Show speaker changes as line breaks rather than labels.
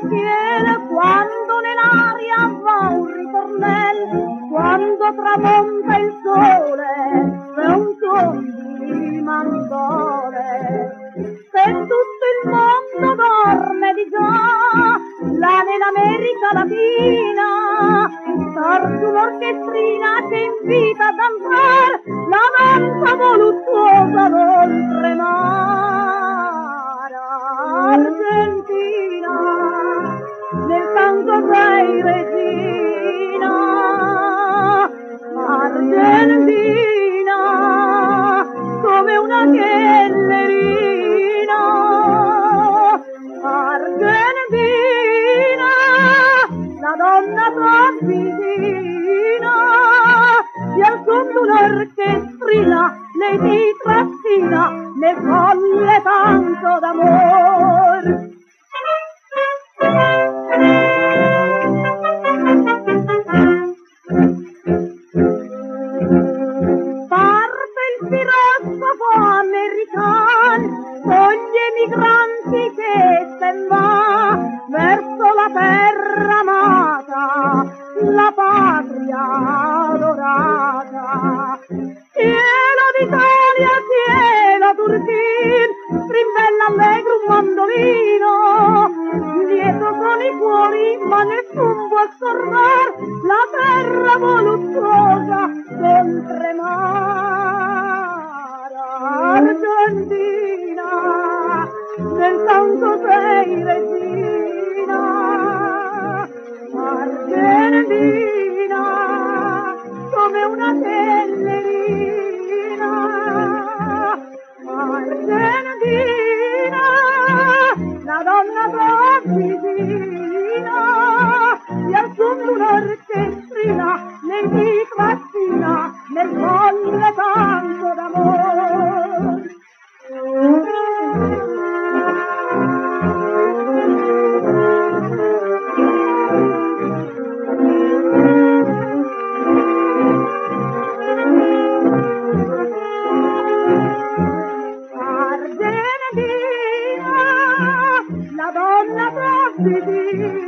insieme quando nell'aria va un ritornello, quando tramonta il sole e un tondo di mandore. Se tutto il mondo dorme di già, là nell'America Latina, sorge un'orchestrina che invita a danzare Argentina, la donna vicina, e al son d'un'orchestrina lei ti trascina nel folle tanto d'amor. Parte il filosofo americano con gli emigranti che se patria adorata. Cielo d'Italia, cielo turchino, rimbella allegro un mandolino, lieto sono i cuori, ma nessun può sorbare la terra voluttuosa donna